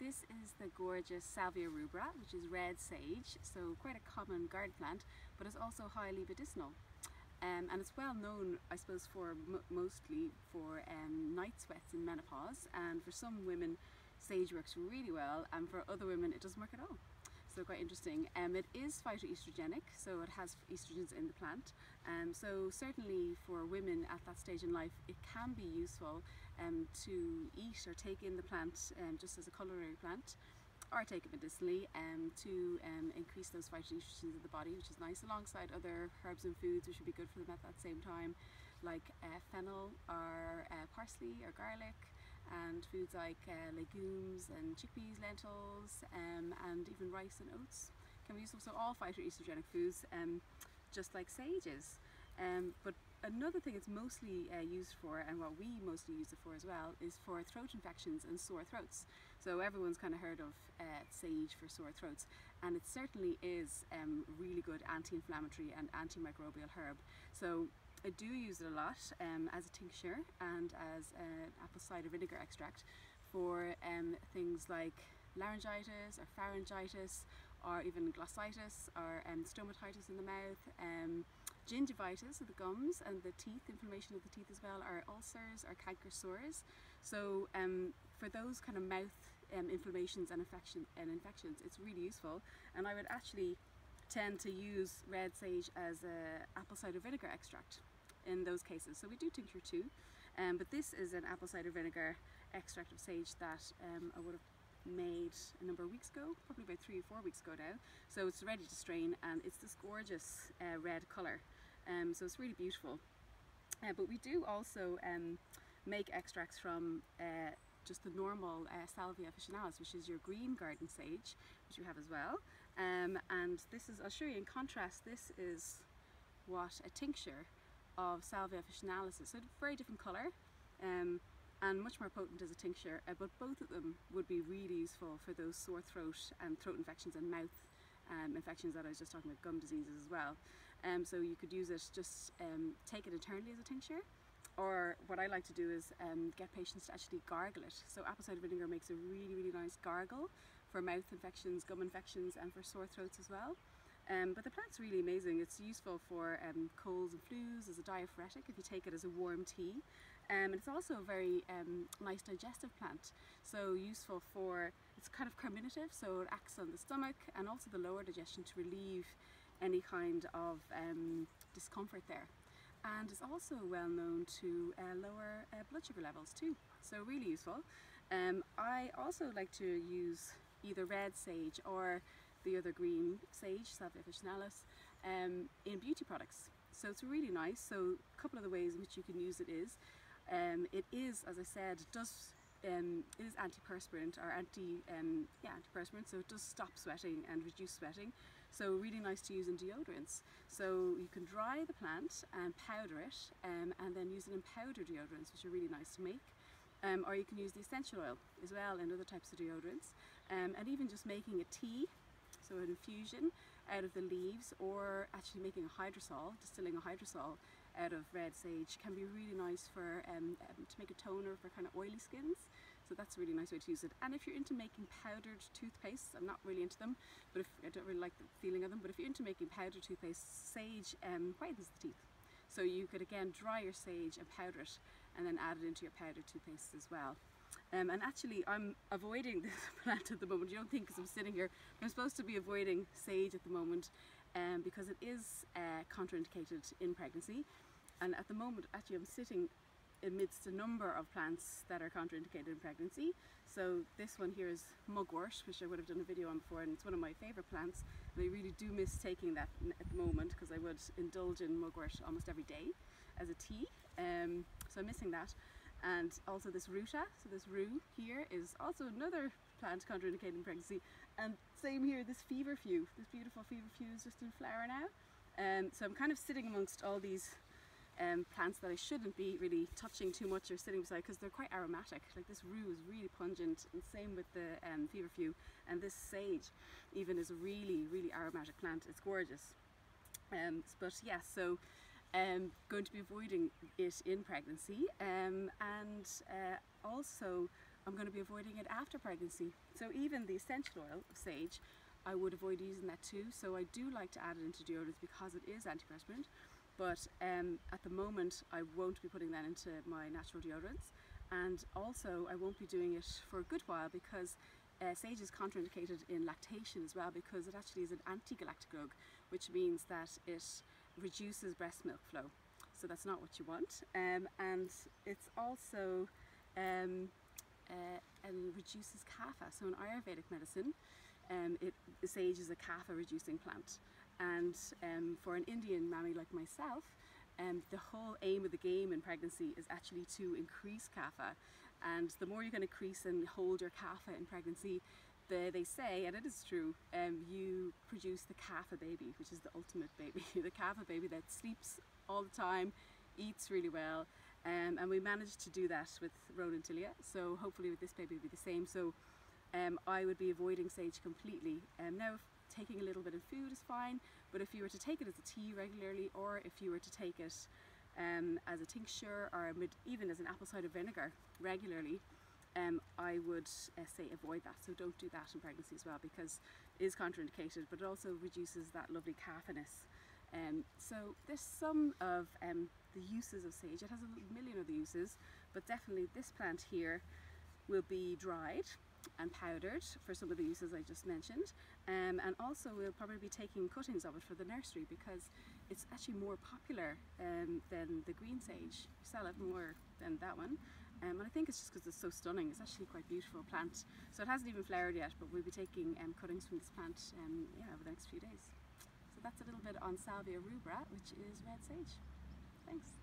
this is the gorgeous Salvia rubra, which is red sage, so quite a common garden plant, but it's also highly medicinal. Um, and it's well known, I suppose, for mostly for um, night sweats in menopause, and for some women, sage works really well, and for other women, it doesn't work at all. So quite interesting. Um, it is phytoestrogenic, so it has estrogens in the plant. Um, so certainly for women at that stage in life, it can be useful um, to eat or take in the plant um, just as a culinary plant or take it medicinally um, to um, increase those phytoestrogens in the body, which is nice, alongside other herbs and foods which would be good for them at that same time, like uh, fennel or uh, parsley or garlic, and foods like uh, legumes and chickpeas, lentils, um, and even rice and oats can be useful. So all phytoestrogenic foods, um, just like sages. Um, but another thing it's mostly uh, used for, and what we mostly use it for as well, is for throat infections and sore throats. So everyone's kind of heard of uh, sage for sore throats, and it certainly is um, really good anti-inflammatory and antimicrobial herb. So I do use it a lot um, as a tincture and as an apple cider vinegar extract for um, things like laryngitis or pharyngitis or even glossitis or um, stomatitis in the mouth. Um, gingivitis of the gums and the teeth, inflammation of the teeth as well, are ulcers or canker sores. So um, for those kind of mouth um, inflammations and, infection, and infections, it's really useful. And I would actually tend to use red sage as a apple cider vinegar extract in those cases. So we do tincture too, um, but this is an apple cider vinegar extract of sage that um, I would have made a number of weeks ago, probably about three or four weeks ago now. So it's ready to strain and it's this gorgeous uh, red colour. Um, so it's really beautiful. Uh, but we do also um, make extracts from uh, just the normal uh, Salvia officinalis, which is your green garden sage, which you have as well. Um, and this is, I'll show you in contrast, this is what a tincture of Salvia officinalis is. So a very different colour. Um, and much more potent as a tincture, uh, but both of them would be really useful for those sore throat and throat infections and mouth um, infections that I was just talking about, gum diseases as well. Um, so you could use it, just um, take it internally as a tincture, or what I like to do is um, get patients to actually gargle it. So apple cider vinegar makes a really, really nice gargle for mouth infections, gum infections, and for sore throats as well. Um, but the plant's really amazing. It's useful for um, colds and flus as a diaphoretic if you take it as a warm tea. Um, and it's also a very um, nice digestive plant. So useful for, it's kind of carminative, so it acts on the stomach and also the lower digestion to relieve any kind of um, discomfort there. And it's also well known to uh, lower uh, blood sugar levels too. So really useful. Um, I also like to use either red sage or the other green sage, Salvia officinalis, um, in beauty products. So it's really nice. So a couple of the ways in which you can use it is, um, it is, as I said, does um, it is antiperspirant or anti um, yeah antiperspirant, so it does stop sweating and reduce sweating. So really nice to use in deodorants. So you can dry the plant and powder it, um, and then use it in powder deodorants, which are really nice to make. Um, or you can use the essential oil as well and other types of deodorants, um, and even just making a tea so an infusion out of the leaves or actually making a hydrosol, distilling a hydrosol out of red sage can be really nice for um, um, to make a toner for kind of oily skins. So that's a really nice way to use it. And if you're into making powdered toothpastes, I'm not really into them, but if I don't really like the feeling of them, but if you're into making powdered toothpaste, sage um, whitens the teeth. So you could again dry your sage and powder it and then add it into your powdered toothpaste as well. Um, and actually I'm avoiding this plant at the moment. You don't think because I'm sitting here. I'm supposed to be avoiding sage at the moment um, because it is uh, contraindicated in pregnancy. And at the moment, actually I'm sitting amidst a number of plants that are contraindicated in pregnancy. So this one here is mugwort, which I would have done a video on before, and it's one of my favourite plants. And I really do miss taking that at the moment because I would indulge in mugwort almost every day as a tea. Um, so I'm missing that and also this ruta, so this rue here is also another plant contraindicated in pregnancy and same here, this feverfew, this beautiful feverfew is just in flower now. Um, so I'm kind of sitting amongst all these um, plants that I shouldn't be really touching too much or sitting beside because they're quite aromatic. Like this rue is really pungent and same with the um, feverfew and this sage even is a really, really aromatic plant. It's gorgeous. Um, but yes, yeah, so um, going to be avoiding it in pregnancy um, and uh, also I'm going to be avoiding it after pregnancy. So even the essential oil of sage, I would avoid using that too. So I do like to add it into deodorants because it is antiperspirant. But um, at the moment, I won't be putting that into my natural deodorants. And also, I won't be doing it for a good while because uh, sage is contraindicated in lactation as well because it actually is an anti-galactagogue, which means that it reduces breast milk flow. So that's not what you want. Um, and it's also um, uh, and reduces kapha. So in Ayurvedic medicine, um, it, sage is a kapha reducing plant. And um, for an Indian mammy like myself, um, the whole aim of the game in pregnancy is actually to increase kapha. And the more you can increase and hold your kapha in pregnancy, the, they say, and it is true, um, you produce the kapha baby, which is the ultimate baby, the kapha baby that sleeps all the time, eats really well, um, and we managed to do that with Ronan Tilia, so hopefully with this baby it'll be the same. So um, I would be avoiding sage completely. Um, now taking a little bit of food is fine, but if you were to take it as a tea regularly or if you were to take it um, as a tincture or even as an apple cider vinegar regularly, um, I would uh, say avoid that. So don't do that in pregnancy as well because it is contraindicated, but it also reduces that lovely kaphaness. Um, so there's some of um, the uses of sage. It has a million other uses, but definitely this plant here will be dried and powdered for some of the uses I just mentioned um, and also we'll probably be taking cuttings of it for the nursery because it's actually more popular um, than the green sage. We sell it more than that one um, and I think it's just because it's so stunning. It's actually quite beautiful plant. So it hasn't even flowered yet but we'll be taking um, cuttings from this plant um, yeah, over the next few days. So that's a little bit on Salvia rubra which is red sage. Thanks.